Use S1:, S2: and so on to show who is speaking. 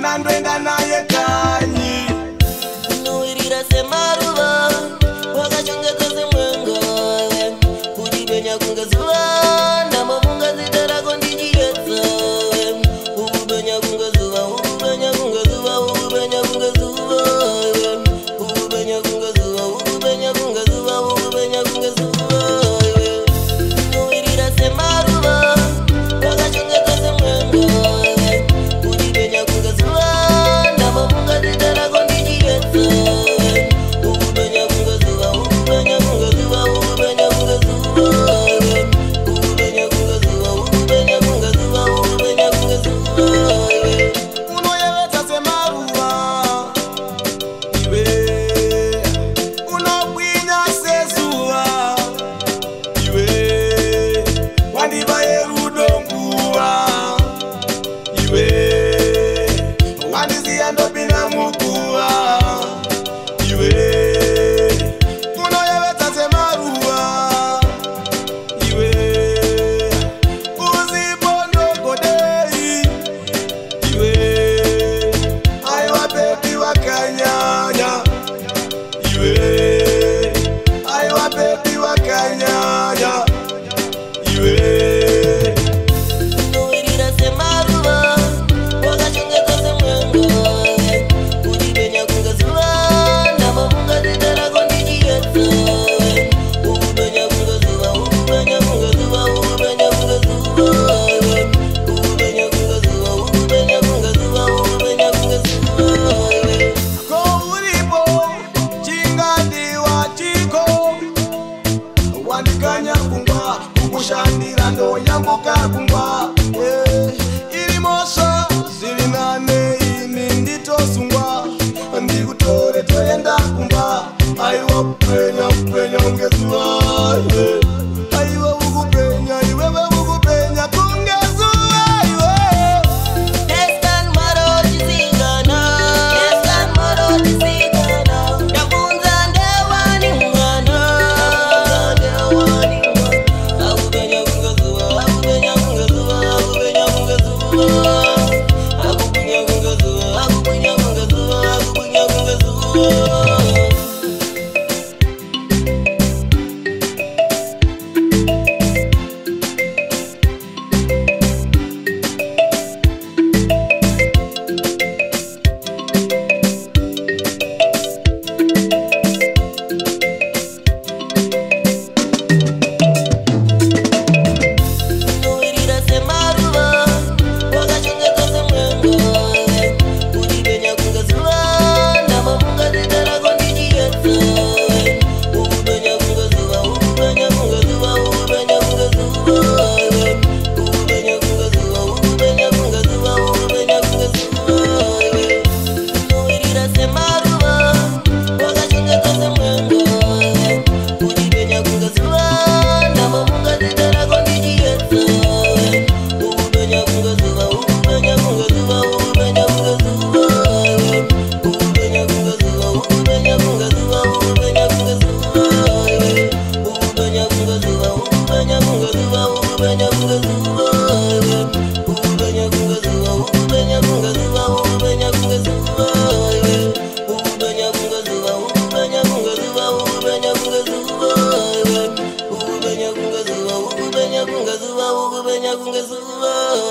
S1: mandwenga na mhando yamokakungwa eh, irimosva zviri nane ini nditosungwa ndikutore toenda kungwa aiwa kupwenya kupwenya ungezuva yeah.
S2: kuongeza